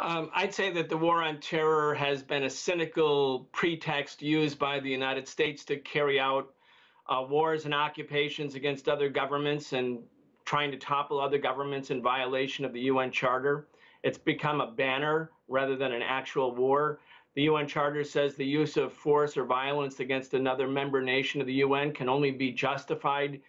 Um, I'd say that the war on terror has been a cynical pretext used by the United States to carry out uh, wars and occupations against other governments and trying to topple other governments in violation of the UN Charter. It's become a banner rather than an actual war. The UN Charter says the use of force or violence against another member nation of the UN can only be justified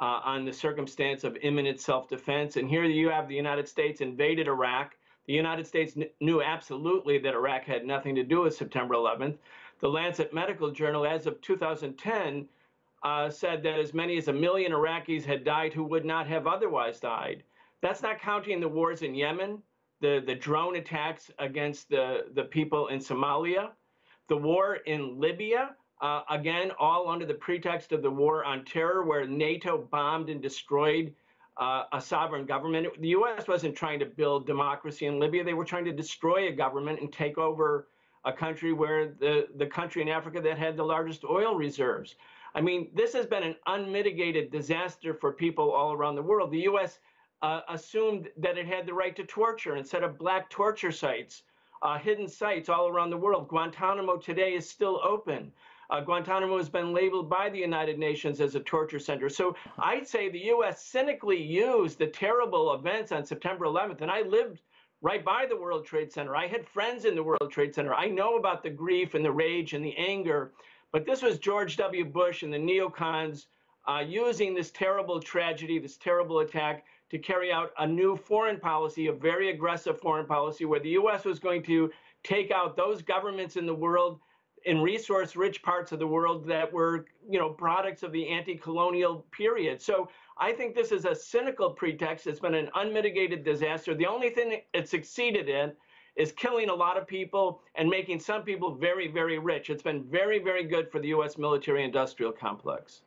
uh, on the circumstance of imminent self defense. And here you have the United States invaded Iraq. The United States knew absolutely that Iraq had nothing to do with September 11th. The Lancet Medical Journal, as of 2010, uh, said that as many as a million Iraqis had died who would not have otherwise died. That's not counting the wars in Yemen, the, the drone attacks against the, the people in Somalia, the war in Libya, uh, again, all under the pretext of the war on terror, where NATO bombed and destroyed uh, a sovereign government. The U.S. wasn't trying to build democracy in Libya. They were trying to destroy a government and take over a country where the, the country in Africa that had the largest oil reserves. I mean, this has been an unmitigated disaster for people all around the world. The U.S. Uh, assumed that it had the right to torture and set up black torture sites, uh, hidden sites all around the world. Guantanamo today is still open. Uh, Guantanamo has been labeled by the United Nations as a torture center. So I'd say the U.S. cynically used the terrible events on September 11th, and I lived right by the World Trade Center. I had friends in the World Trade Center. I know about the grief and the rage and the anger, but this was George W. Bush and the neocons uh, using this terrible tragedy, this terrible attack, to carry out a new foreign policy, a very aggressive foreign policy, where the U.S. was going to take out those governments in the world in resource rich parts of the world that were, you know, products of the anti-colonial period. So I think this is a cynical pretext. It's been an unmitigated disaster. The only thing it succeeded in is killing a lot of people and making some people very, very rich. It's been very, very good for the U.S. military industrial complex.